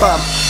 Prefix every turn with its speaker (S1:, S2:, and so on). S1: bump.